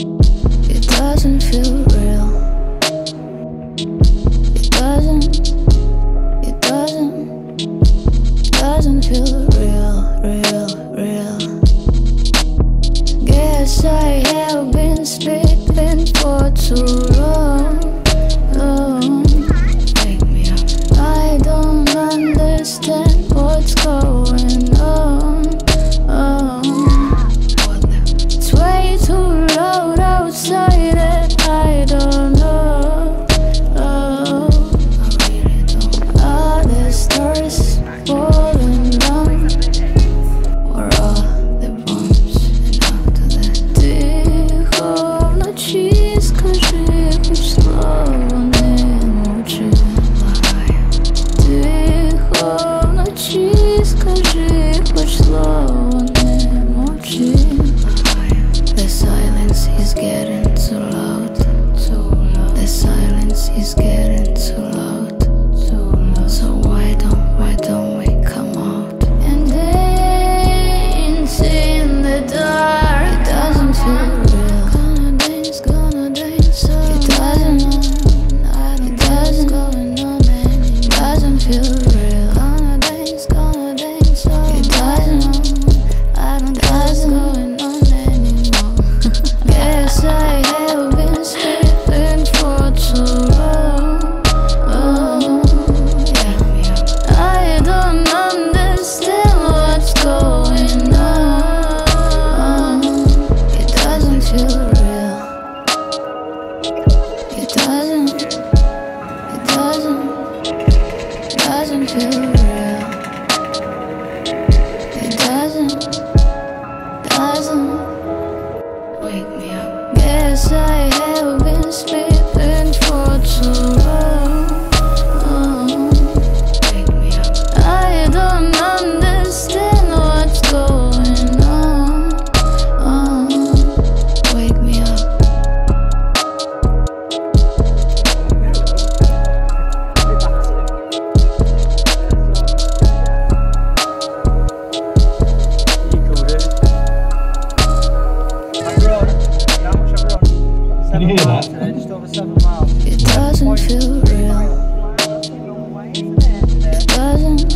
It doesn't feel real. It doesn't, it doesn't, doesn't feel real, real, real. Guess I have been sleeping for too long. scared. doesn't, it doesn't, doesn't feel right. You hear that? It doesn't feel real. It doesn't.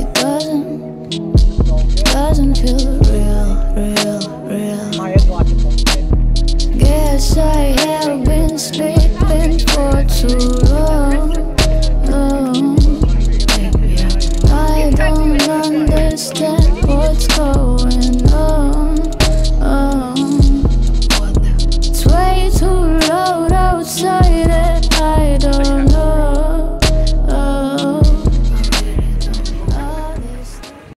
It doesn't. It doesn't feel real.